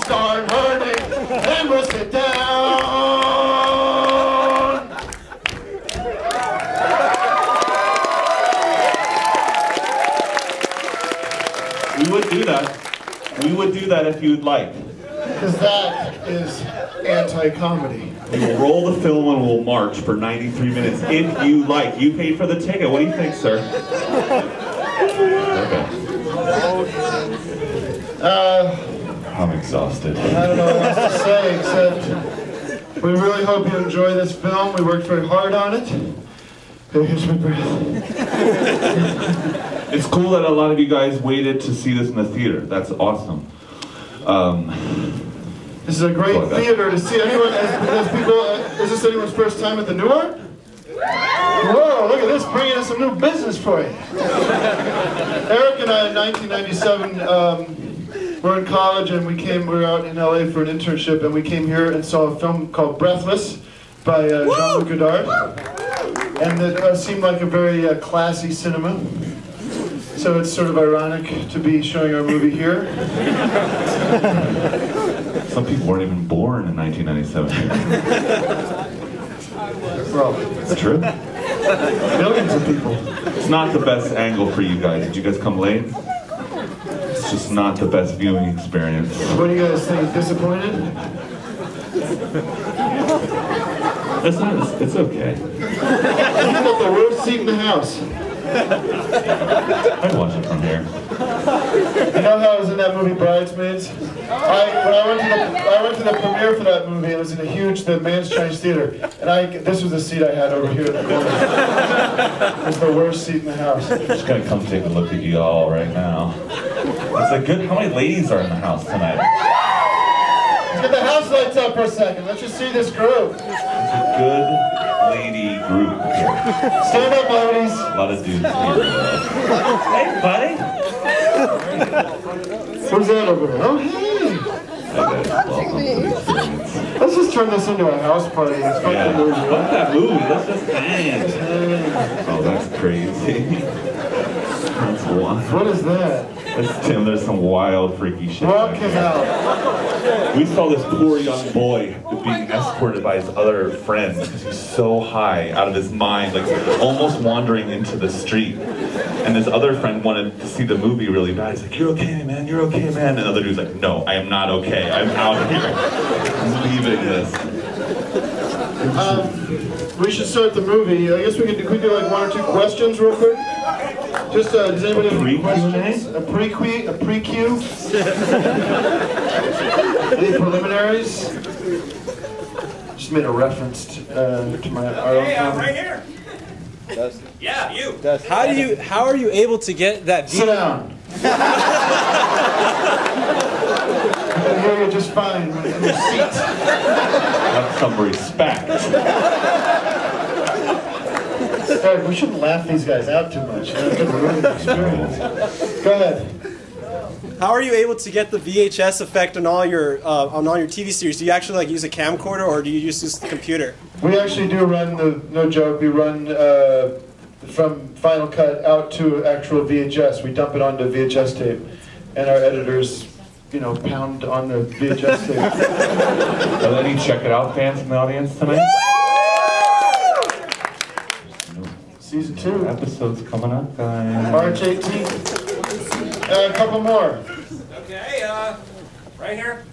start hurting, then we'll sit down. We would do that. We would do that if you'd like. Because that is anti-comedy. We will roll the film and we'll march for 93 minutes if you like. You paid for the ticket. What do you think, sir? Okay. Uh, I'm exhausted. I don't know what else to say except we really hope you enjoy this film. We worked very hard on it. Here's my breath. It's cool that a lot of you guys waited to see this in the theater. That's awesome. Um, This is a great that- theater to see. Anyone, as, people, uh, is this anyone's first time at the New Nuart? Whoa, look at this, bringing us some new business for you. Eric and I in 1997 um, were in college and we came, we were out in LA for an internship and we came here and saw a film called Breathless by uh, Jean-Luc Godard. And it uh, seemed like a very uh, classy cinema. So it's sort of ironic to be showing our movie here. some people weren't even born in 1997. Well, It's true. millions of people. It's not the best angle for you guys. Did you guys come late? It's just not the best viewing experience. What do you guys think? Disappointed? It's not. It's, it's okay. You got the worst seat in the house. I'd watch it from here. You know how I was in that movie Bridesmaids? I when I went to the I went to the premiere for that movie. It was in a huge the Mann's Chinese Theater, and I this was the seat I had over here in the corner. It was the worst seat in the house. I'm just gonna come take a look at you all right now. It's a good. How many ladies are in the house tonight? Let's get the house lights up for a second. Let's just see this group. It's a good lady group here. Stand up, ladies. A lot of dudes here. Hey, buddy. Who's that over there? Oh, hey. Hi guys. Welcome to the. Let's just turn this into a house party. It's fucking Yeah. movie. Fuck that movie. Let's just dance. Oh, that's crazy. That's wild. What is that? That's Tim. There's some wild, freaky shit. Walk back him out. We saw this poor young boy being oh escorted by his other friend because he's so high, out of his mind, like almost wandering into the street. And this other friend wanted to see the movie really bad. He's like, "You're okay, man. You're okay, man." And the other dude's like, "No, I am not okay. I'm out of here. I'm leaving this." Um, we should start the movie. I guess we could, could we do like one or two questions real quick. Just uh, does anybody have any Pre-Q&A? questions? A pre-Q? A pre-Q? any preliminaries? Just made a reference to, uh, to my our own Hey, uh, family. right here. Dustin. Yeah, you. Dustin. How do you? How are you able to get that Sit down. I can hear you just fine in your seat. Have some respect. Eric, we shouldn't laugh these guys out too much. You gonna ruin the experience. Go ahead. How are you able to get the VHS effect on all your uh, on all your TV series? Do you actually like use a camcorder or do you just use the computer? We actually do run the, no joke, we run uh, from Final Cut out to actual VHS. We dump it onto VHS tape, and our editors, you know, pound on the VHS tape. Are there any check it out fans in the audience tonight? Season two, Episodes coming up, guys. March 18th. Uh, a couple more. Okay, uh, right here.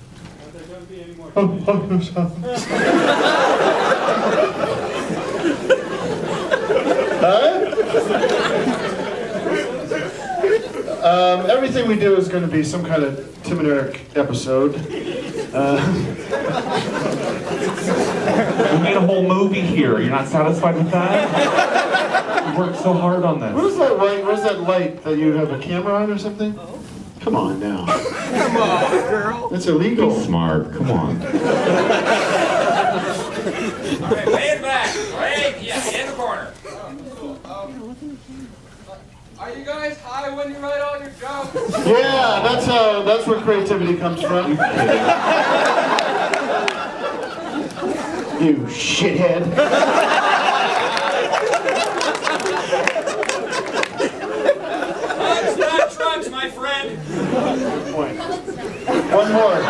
There's going to Oh, oh, Huh? Um, everything we do is going to be some kind of Tim and Eric episode. Uh, We made a whole movie here. You're not satisfied with that? We worked so hard on what this. is that light? What is that light that you have a camera on or something? Come on now. Come on, girl. It's illegal. Be Smart. Come on. All right, lay it back. Right, yeah, in the corner. Are you guys high when you write all your jokes? Yeah, that's how. That's where creativity comes from. you shithead. Drugs, not drugs, my friend. Point. One more.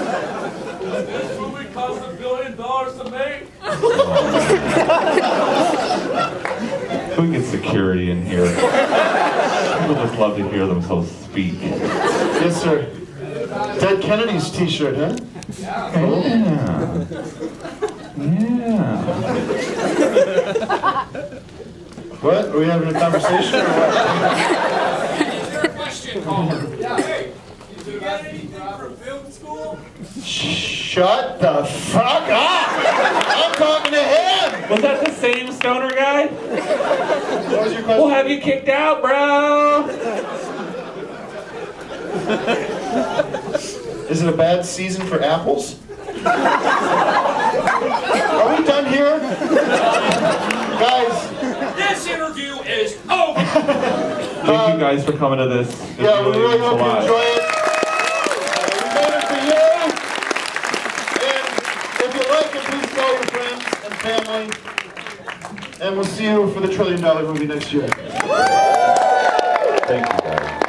This movie cost a billion dollars to make. Who gets security in here? People just love to hear themselves speak. Yes, sir. Ted Kennedy's t-shirt, huh? Oh, yeah. Yeah. What? Are we having a conversation or what? Is there a question, caller? Yeah, hey, did you get anything from film school? Shut the fuck up! I'm talking to him! Was that the same stoner guy? What was your question? We'll have you kicked out, bro. Is it a bad season for apples? Are we done here? Guys, This interview is over. Thank you guys for coming to this. It yeah, we really means hope you lot. enjoy it. Uh, we made it for you. And if you like it, please tell your friends and family. And we'll see you for the Trillion Dollar Movie next year. Thank you guys.